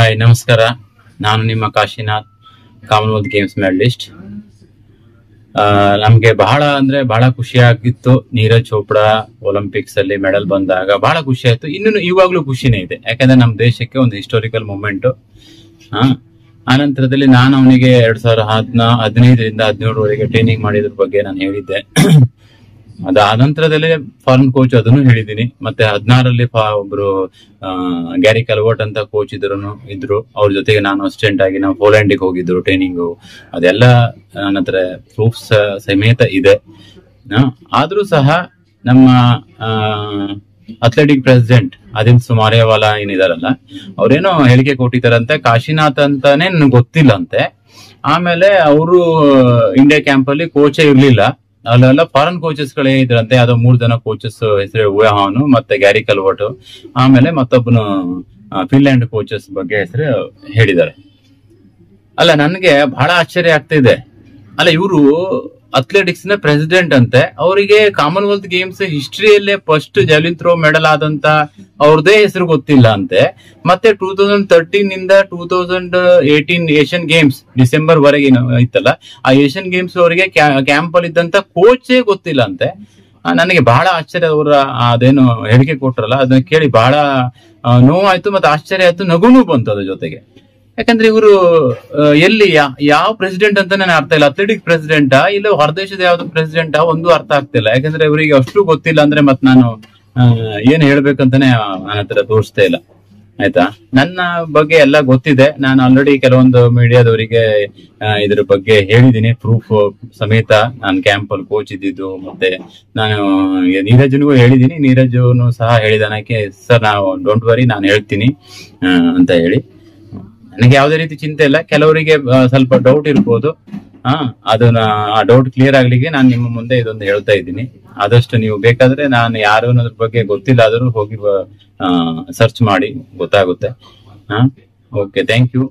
Hi ನಮಸ್ಕಾರ. ನಾನು ನಿಮ್ಮ ಕಾಶಿನಾಥ್ ಕಾಮನ್ವೆಲ್ತ್ ಗೇಮ್ಸ್ ಮೆಡಲಿಸ್ಟ್ ನಮಗೆ ಬಹಳ ಅಂದ್ರೆ ಬಹಳ ಖುಷಿ ಆಗಿತ್ತು. ನೀರಜ್ ಚೋಪ್ರಾ ಒಲಿಂಪಿಕ್ಸ್ ಅಲ್ಲಿ ಮೆಡಲ್ ಬಂದಾಗ ಬಹಳ ಖುಷಿ ಆಯ್ತು. ಇನ್ನು ಇವಾಗ್ಲೂ ಖುಷಿನೇ ಇದೆ. ಯಾಕಂದ್ರೆ ನಮ್ಮ ದೇಶಕ್ಕೆ ಒಂದು ಹಿಸ್ಟೋರಿಕಲ್ ಮೂಮೆಂಟ್ ಆ ನಂತರದಲ್ಲಿ ನಾನು ಅವನಿಗೆ ಎರಡ್ ಸಾವಿರದ ಹದಿನಾ, ಹದಿನೈದರಿಂದ ಹದಿನೇಳರವರೆಗೆ ಟ್ರೈನಿಂಗ್ ಮಾಡಿದ್ರ ಬಗ್ಗೆ ನಾನು ಹೇಳಿದ್ದೆ. ಅದಾದ ನಂತರದಲ್ಲೇ ಫಾರಿನ್ ಕೋಚ್ ಅದನ್ನು ಹೇಳಿದ್ದೀನಿ. ಮತ್ತೆ ಹದಿನಾರಲ್ಲಿ ಒಬ್ರು ಆ, ಗ್ಯಾರಿ ಕಲ್ವರ್ಟ್ ಅಂತ ಕೋಚ್ ಇದ್ರು ಇದ್ರು. ಅವ್ರ ಜೊತೆಗೆ ನಾನು ಅಸಿಸ್ಟೆಂಟ್ ಆಗಿ ನಾವು ಪೋಲ್ಯಾಂಡಿಗೆ ಹೋಗಿದ್ರು ಟ್ರೈನಿಂಗು ಅದೆಲ್ಲ ನನ್ನ ಹತ್ರ ಪ್ರೂಫ್ಸ್ ಸಮೇತ ಇದೆ. ಆ, ಆದ್ರೂ ಸಹ ನಮ್ಮ ಅಥ್ಲೆಟಿಕ್ ಪ್ರೆಸಿಡೆಂಟ್ ಅದಿಲ್ ಸುಮಾರೇವಾಲ ಏನಿದಾರಲ್ಲ ಅವ್ರೇನೋ ಹೇಳಿಕೆ ಕೊಟ್ಟಿದಾರಂತೆ ಕಾಶಿನಾಥ್ ಅಂತಾನೆ ನನ್ಗೆ ಗೊತ್ತಿಲ್ಲ ಆಮೇಲೆ ಅವರು ಇಂಡಿಯಾ ಕ್ಯಾಂಪ್ ಅಲ್ಲಿ ಕೋಚೇ ಇರ್ಲಿಲ್ಲ. ಅಲ್ಲೆಲ್ಲ ಫಾರಿನ್ ಕೋಚಸ್ಗಳು ಏನಿದ್ರಂತೆ ಅದು ಮೂರ್ ಜನ ಕೋಚಸ್ ಹೆಸರು ವುಹಾನು ಮತ್ತೆ ಗ್ಯಾರಿ ಕಲ್ವರ್ಟ್. ಆಮೇಲೆ ಮತ್ತೊಬ್ಬನು ಫಿನ್ಲ್ಯಾಂಡ್ ಕೋಚಸ್ ಬಗ್ಗೆ ಹೆಸರು ಹೇಳಿದ್ದಾರೆ. ಅಲ್ಲ, ನನಗೆ ಬಹಳ ಆಶ್ಚರ್ಯ ಆಗ್ತಿದೆ. ಅಲ್ಲ, ಇವರು ಅಥ್ಲೆಟಿಕ್ಸ್ನ ಪ್ರೆಸಿಡೆಂಟ್ ಅಂತೆ. ಅವರಿಗೆ ಕಾಮನ್ವೆಲ್ತ್ ಗೇಮ್ಸ್ ಹಿಸ್ಟ್ರಿಯಲ್ಲೇ ಫಸ್ಟ್ ಜಾಲಿನ್ ಥ್ರೋ ಮೆಡಲ್ ಆದಂತ ಅವ್ರದೇ ಹೆಸರು ಗೊತ್ತಿಲ್ಲ ಅಂತೆ. ಮತ್ತೆ ಟೂ ತೌಸಂಡ್ ತರ್ಟೀನ್ ಇಂದ two thousand eighteen Asian Games December ವರೆಗೆ ಇತ್ತಲ್ಲ, ಆ ಏಷ್ಯನ್ ಗೇಮ್ಸ್ ಅವರಿಗೆ ಕ್ಯಾಂಪ್ ಅಲ್ಲಿ ಇದ್ದಂತ ಕೋಚೇ ಗೊತ್ತಿಲ್ಲ ಅಂತೆ. ನನಗೆ ಬಹಳ ಆಶ್ಚರ್ಯ ಅವರ ಅದೇನು ಹೇಳಿಕೆ ಕೊಟ್ರಲ್ಲ, ಅದನ್ನ ಕೇಳಿ ಬಹಳ ನೋವಾಯ್ತು ಮತ್ತೆ ಆಶ್ಚರ್ಯ ಆಯ್ತು, ನಗುನು ಬಂತು ಅದ್ರ ಜೊತೆಗೆ. ಯಾಕಂದ್ರೆ ಇವರು ಎಲ್ಲಿ ಯಾವ ಪ್ರೆಸಿಡೆಂಟ್ ಅಂತ ನಾನು ಅರ್ಥ ಇಲ್ಲ. ಅಥ್ಲೆಟಿಕ್ ಪ್ರೆಸಿಡೆಂಟಾ ಇಲ್ಲ ಹೊರದೇಶದ ಯಾವ್ದು ಪ್ರೆಸಿಡೆಂಟಾ ಒಂದು ಅರ್ಥ ಆಗ್ತಿಲ್ಲ. ಯಾಕಂದ್ರೆ ಇವರಿಗೆ ಅಷ್ಟು ಗೊತ್ತಿಲ್ಲ ಅಂದ್ರೆ ಮತ್ತೆ ನಾನು ಏನ್ ಹೇಳ್ಬೇಕಂತಾನೆ ನನ್ನ ಹತ್ರ ತೋರಿಸ್ತಾ ಇಲ್ಲ. ಆಯ್ತಾ? ನನ್ನ ಬಗ್ಗೆ ಎಲ್ಲ ಗೊತ್ತಿದೆ. ನಾನು ಆಲ್ರೆಡಿ ಕೆಲವೊಂದು ಮೀಡಿಯಾದವರಿಗೆ ಇದ್ರ ಬಗ್ಗೆ ಹೇಳಿದ್ದೀನಿ. ಪ್ರೂಫ್ ಸಮೇತ ನಾನು ಕ್ಯಾಂಪ್ ಅಲ್ಲಿ ಕೋಚ್ ಇದ್ದಿದ್ದು ಮತ್ತೆ ನಾನು ನೀರಜ್ನಿಗೂ ಹೇಳಿದ್ದೀನಿ. ನೀರಜ್ನು ಸಹ ಹೇಳಿದಾನಕ್ಕೆ ಸರ್ ನಾವು ಡೋಂಟ್ ವರಿ ನಾನು ಹೇಳ್ತೀನಿ ಅಂತ ಹೇಳಿ. ನನಗೆ ಯಾವುದೇ ರೀತಿ ಚಿಂತೆ ಇಲ್ಲ. ಕೆಲವರಿಗೆ ಸ್ವಲ್ಪ ಡೌಟ್ ಇರ್ಬೋದು. ಹಾ ಅದನ್ನ ಆ ಡೌಟ್ ಕ್ಲಿಯರ್ ಆಗ್ಲಿಕ್ಕೆ ನಾನು ನಿಮ್ಮ ಮುಂದೆ ಇದೊಂದು ಹೇಳ್ತಾ ಇದ್ದೀನಿ. ಆದಷ್ಟು ನೀವು ಬೇಕಾದ್ರೆ ನಾನು ಯಾರು ಅನ್ನೋದ್ರ ಬಗ್ಗೆ ಗೊತ್ತಿಲ್ಲ ಆದ್ರೂ ಹೋಗಿ ಸರ್ಚ್ ಮಾಡಿ, ಗೊತ್ತಾಗುತ್ತೆ. ಹಾ ಓಕೆ ಥ್ಯಾಂಕ್ ಯು